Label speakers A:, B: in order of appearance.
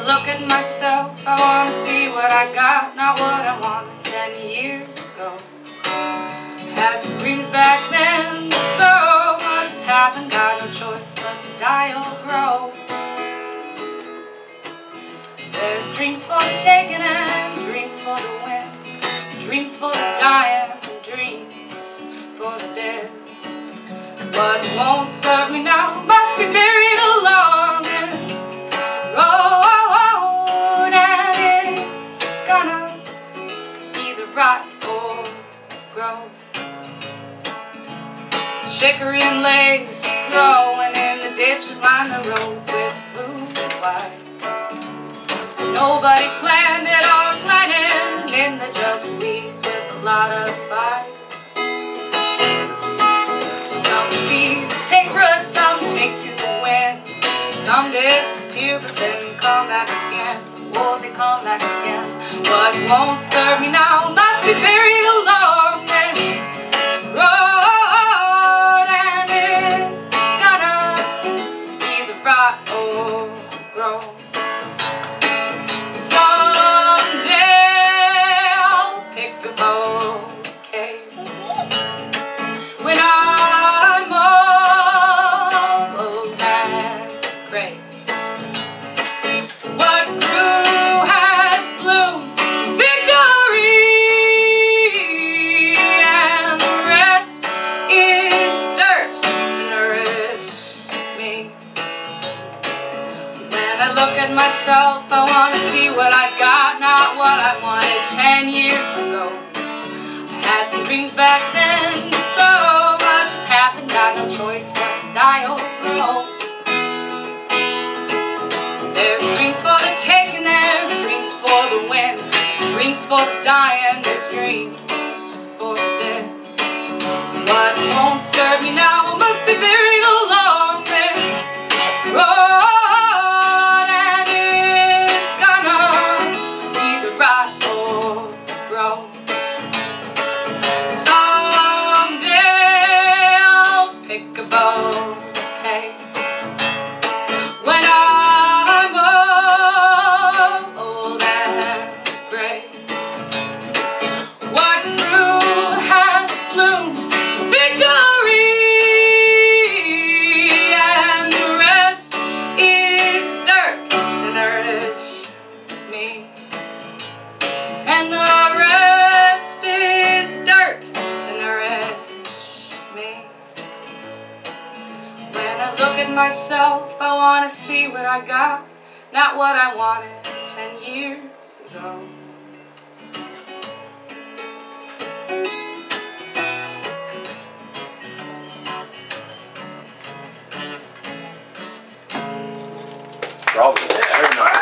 A: look at myself, I wanna see what I got, not what I wanted ten years ago. Had some dreams back then, but so much has happened, got no choice but to die or grow. There's dreams for the taking and dreams for the win, dreams for the dying and dreams for the dead. But it won't serve me now gonna either rot or grow. Chicory and lace growing in the ditches Line the roads with blue and white. Nobody planned it or planning In the just weeds with a lot of fight Some seeds take root, some take to the wind, Some disappear but then come back again Or they come back again What won't serve me now must be buried along this road And it's gonna either rot or grow I look at myself, I want to see what I got, not what I wanted ten years ago. I had some dreams back then, so much just happened, got no choice but to die or grow. There's dreams for the taking, there's dreams for the win, dreams for the dying, there's dreams Oh. Look at myself, I want to see what I got, not what I wanted ten years ago.
B: Bravo. Yeah, very nice.